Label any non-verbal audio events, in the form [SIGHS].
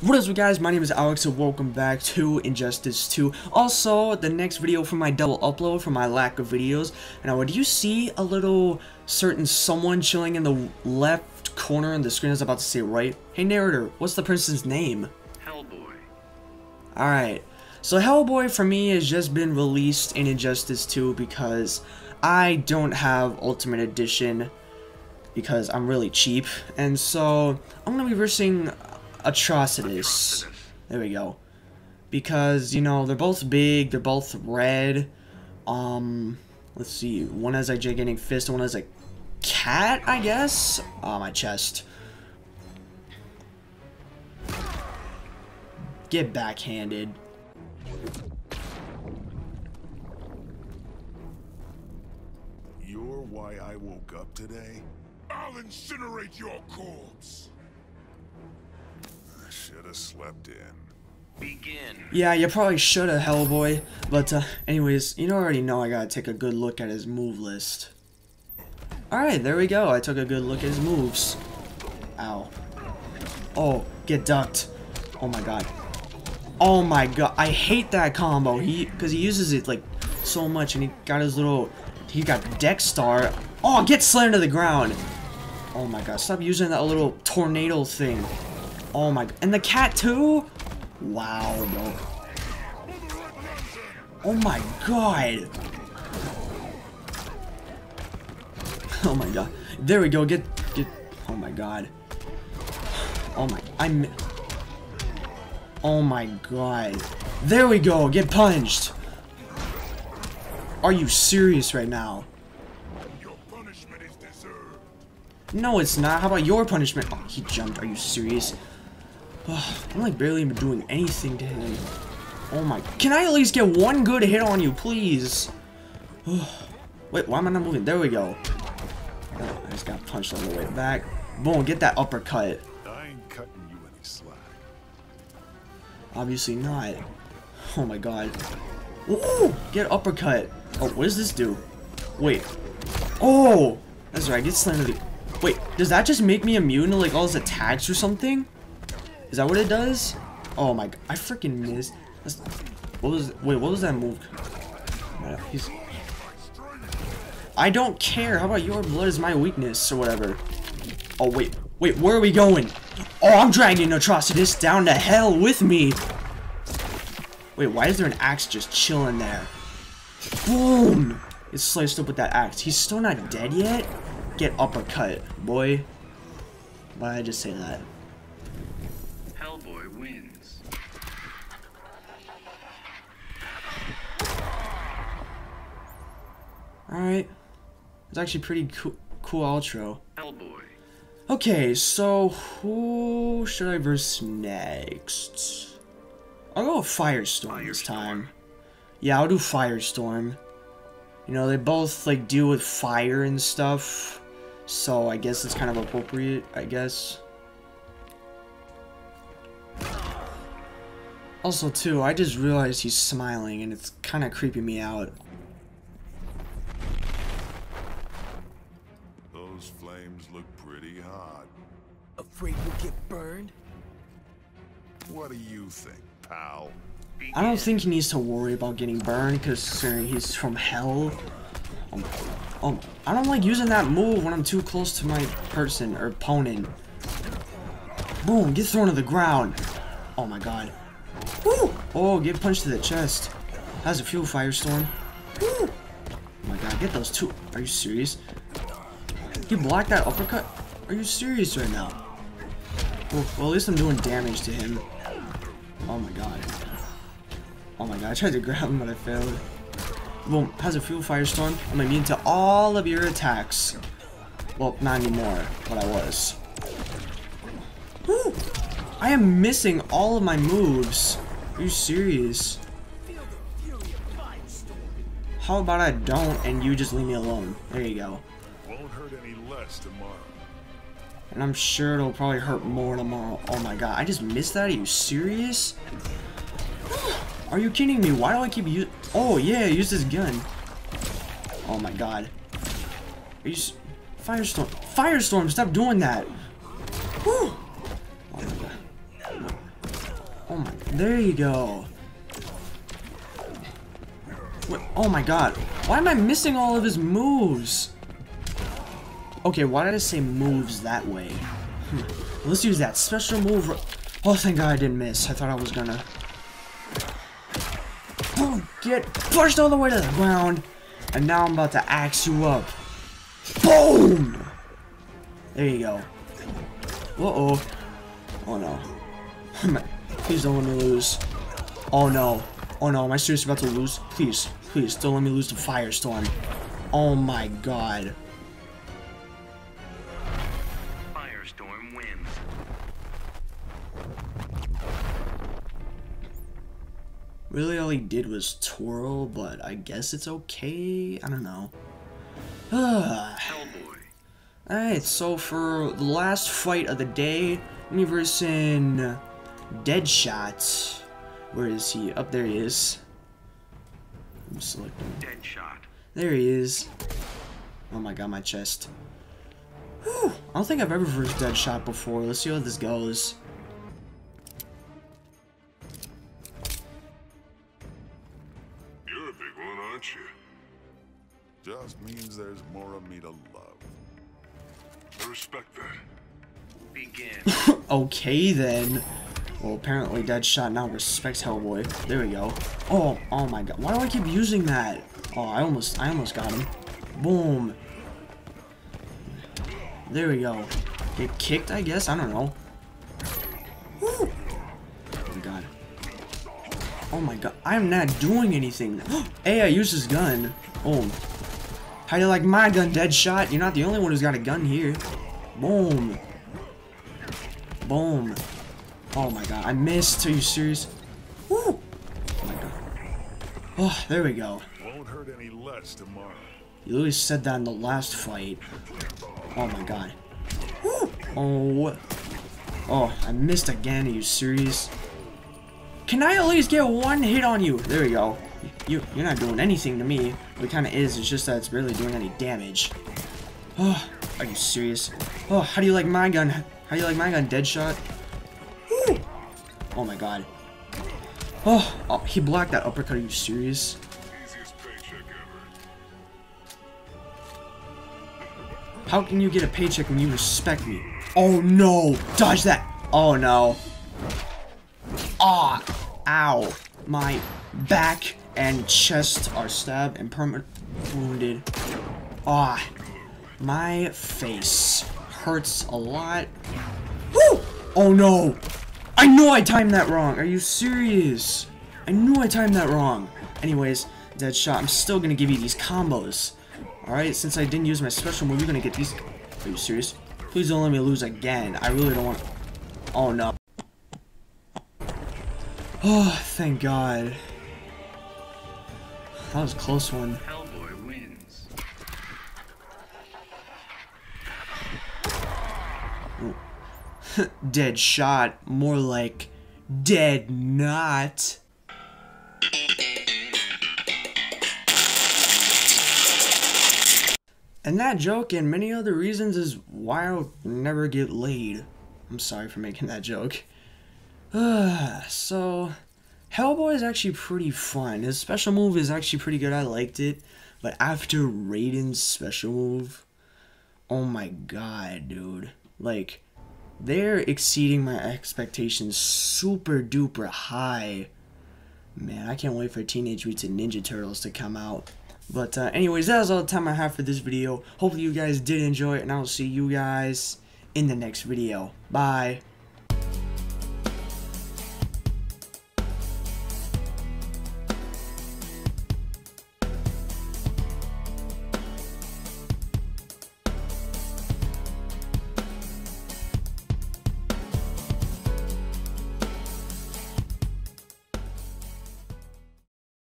What is up guys, my name is Alex and welcome back to Injustice 2. Also, the next video for my double upload for my lack of videos. Now, do you see a little certain someone chilling in the left corner in the screen I was about to say right? Hey narrator, what's the person's name? Hellboy. Alright, so Hellboy for me has just been released in Injustice 2 because I don't have Ultimate Edition because I'm really cheap. And so, I'm going to be versing Atrocitus. There we go. Because, you know, they're both big, they're both red. Um, let's see, one has a gigantic fist, one has a cat, I guess? Oh, my chest. Get backhanded. You're why I woke up today? I'll incinerate your corpse! I should have slept in. Begin. Yeah, you probably should have, Hellboy. But, uh, anyways, you already know I gotta take a good look at his move list. Alright, there we go. I took a good look at his moves. Ow. Oh, get ducked. Oh my god. Oh my god. I hate that combo. He, because he uses it, like, so much. And he got his little, he got Dex-Starr. Oh, get slammed to the ground. Oh my god. Stop using that little tornado thing. Oh my, and the cat too? Wow, bro. Oh my god. Oh my god. There we go. Get get Oh my god. Oh my I'm Oh my god. There we go. Get punched. Are you serious right now? No, it's not. How about your punishment? Oh, he jumped. Are you serious? Ugh, I'm like barely even doing anything to him. Oh my. Can I at least get one good hit on you, please? Ugh. Wait, why am I not moving? There we go. Oh, I just got punched on the way back. Boom, get that uppercut. I ain't cutting you any slack. Obviously not. Oh my god. Ooh, get uppercut. Oh, what does this do? Wait. Oh, that's right. I Get slammed. Wait, does that just make me immune to like all his attacks or something? Is that what it does? Oh my! god, I freaking missed. That's, what was? Wait, what was that move? He's. I don't care. How about your blood is my weakness or whatever? Oh wait, wait. Where are we going? Oh, I'm dragging Atrocitus down to hell with me. Wait, why is there an axe just chilling there? Boom! It's sliced up with that axe. He's still not dead yet? Get uppercut, boy. Why did I just say that? Hellboy wins. Alright. It's actually pretty cool, cool outro. Hellboy. Okay, so who should I verse next? I'll go with Firestorm this time. Yeah, I'll do Firestorm. You know, they both like deal with fire and stuff. So I guess it's kind of appropriate, I guess. Also, too, I just realized he's smiling and it's kind of creeping me out. Those flames look pretty hot. Afraid we'll get burned? What do you think, pal? I don't think he needs to worry about getting burned considering he's from hell. Um, um, I don't like using that move when I'm too close to my person or opponent. Boom, get thrown to the ground. Oh my god. Woo! Oh, get punched to the chest. How's it feel, Firestorm? Woo! Oh my god, get those two. Are you serious? You blocked that uppercut? Are you serious right now? Well, well, at least I'm doing damage to him. Oh my god. Oh my god, I tried to grab him, but I failed. Boom, how's it feel, Firestorm? I'm immune to all of your attacks. Well, not anymore, but I was. Woo! I am missing all of my moves. Are you serious? How about I don't and you just leave me alone? There you go. Won't hurt any less tomorrow. And I'm sure it'll probably hurt more tomorrow. Oh my god, I just missed that? Are you serious? [GASPS] Are you kidding me? Why do I keep using... Oh, yeah, use this gun. Oh my god. Are you... Firestorm. Firestorm, stop doing that. Whew. There you go. Oh my god. Why am I missing all of his moves? Okay, why did I say moves that way? Hmm. Let's use that special move. Oh, thank god I didn't miss. I thought I was gonna. Boom! Get pushed all the way to the ground. And now I'm about to axe you up. Boom! There you go. Uh-oh. Oh no. [LAUGHS] Please don't let me lose. Oh no. Oh no, am I seriously about to lose? Please, please, don't let me lose to Firestorm. Oh my god. Firestorm wins. Really all he did was twirl, but I guess it's okay. I don't know. [SIGHS] Hellboy. Alright, so for the last fight of the day, me versus Deadshot. Where is he? Up there he is. I'm selecting. Deadshot. There he is. Oh my god, my chest. Whew. I don't think I've ever versed Deadshot before. Let's see how this goes. You're a big one, aren't you? Just means there's more of me to love. I respect that. Begin. [LAUGHS] okay then. Well, apparently Deadshot now respects Hellboy. There we go. Oh, oh my god. Why do I keep using that? Oh, I almost, I almost got him. Boom. There we go. Get kicked, I guess? I don't know. Woo. Oh my god. Oh my god. I'm not doing anything. [GASPS] hey, I used his gun. Boom. How do you like my gun, Deadshot? You're not the only one who's got a gun here. Boom. Boom. Oh my god, I missed. Are you serious? Woo! Oh my god. Oh, there we go. Won't hurt any less tomorrow. You literally said that in the last fight. Oh my god. Woo! Oh. Oh, I missed again. Are you serious? Can I at least get one hit on you? There we go. You, you're not doing anything to me. It kind of is. It's just that it's barely doing any damage. Oh, are you serious? Oh, how do you like my gun? How do you like my gun, Deadshot? Oh my god. Oh, oh, he blocked that uppercut. Are you serious? How can you get a paycheck when you respect me? Oh no! Dodge that! Oh no. Ah! Ow. My back and chest are stabbed and permanent wounded. Ah. My face hurts a lot. Woo! Oh no! I know I timed that wrong. Are you serious? I knew I timed that wrong. Anyways, Deadshot, I'm still gonna give you these combos. Alright, since I didn't use my special move, you're gonna get these. Are you serious? Please don't let me lose again. I really don't want. Oh no. [SIGHS] Oh, thank God. That was a close one. Hellboy wins. [LAUGHS] Dead shot. More like dead not. And that joke and many other reasons is why I'll never get laid. I'm sorry for making that joke. [SIGHS] so, Hellboy is actually pretty fun. His special move is actually pretty good. I liked it. But after Raiden's special move, oh my god, dude. Like, they're exceeding my expectations super duper high. Man, I can't wait for Teenage Mutant Ninja Turtles to come out. But uh, anyways, that was all the time I have for this video. Hopefully you guys did enjoy it, and I will see you guys in the next video. Bye.